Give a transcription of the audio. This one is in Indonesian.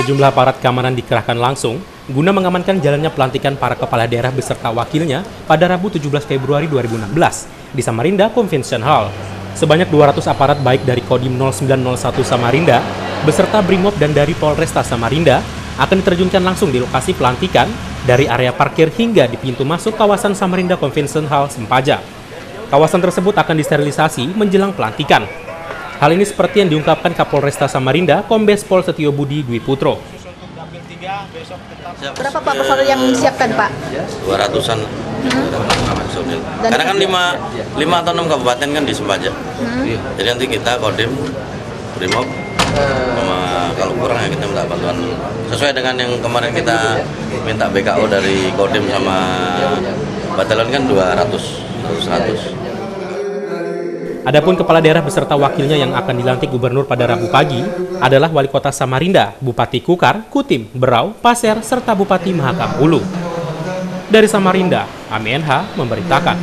Sejumlah aparat keamanan dikerahkan langsung guna mengamankan jalannya pelantikan para kepala daerah beserta wakilnya pada Rabu 17 Februari 2016 di Samarinda Convention Hall. Sebanyak 200 aparat baik dari Kodim 0901 Samarinda beserta Brimob dan dari Polresta Samarinda akan diterjunkan langsung di lokasi pelantikan dari area parkir hingga di pintu masuk kawasan Samarinda Convention Hall Sempaja. Kawasan tersebut akan disterilisasi menjelang pelantikan. Hal ini seperti yang diungkapkan Kapolresta Samarinda, Kombes Pol Setio Budi Dwi Putro. Berapa Pak personil yang disiapkan Pak? 200-an personil. Karena kan lima, lima atau enam kabupaten kan di Sempaja. Jadi nanti kita kodim, brimob, sama kalau kurang ya kita minta bantuan sesuai dengan yang kemarin kita minta BKO dari kodim sama batalion kan 200 100 Adapun kepala daerah beserta wakilnya yang akan dilantik gubernur pada Rabu pagi adalah Wali Kota Samarinda, Bupati Kukar, Kutim, Berau, Pasir, serta Bupati Mahakam Ulu. Dari Samarinda, AMNH memberitakan.